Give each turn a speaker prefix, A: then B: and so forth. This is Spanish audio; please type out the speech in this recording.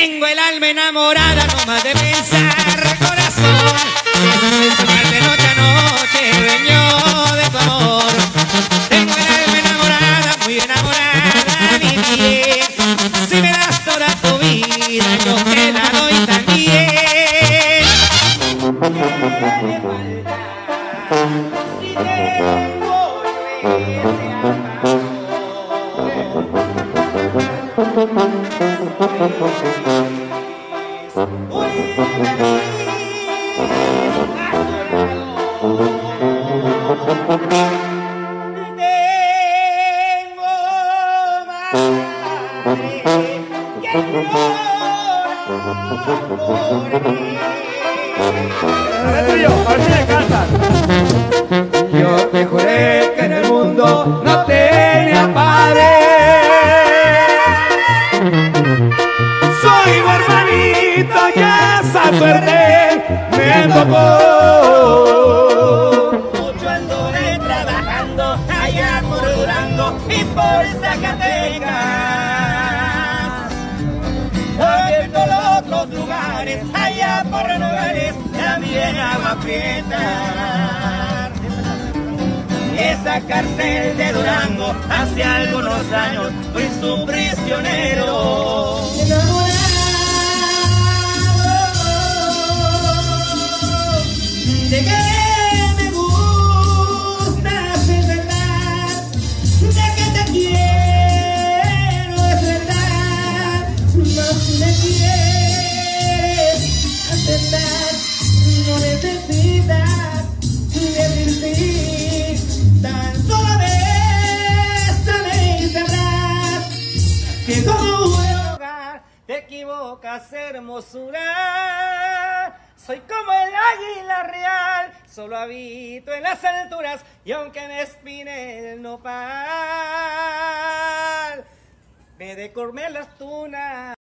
A: Tengo el alma enamorada, no más de pensar, corazón. Es soñarte noche a noche, dueño de tu amor. Tengo el alma enamorada, muy enamorada, mi bien. Si me das toda tu vida, yo te la doy también. Más que
B: Es tuyo, así me cantas. Suerte me tocó.
A: Mucho andoré trabajando allá por Durango y por Zacatecas. Todos los lugares, allá por Nogales, también agua prieta. Esa cárcel de Durango, hace algunos años fui su prisionero. Te equivocas hermosura. Soy como el águila real, solo habito en las alturas y aunque me espine el nopal, me de comer las tunas.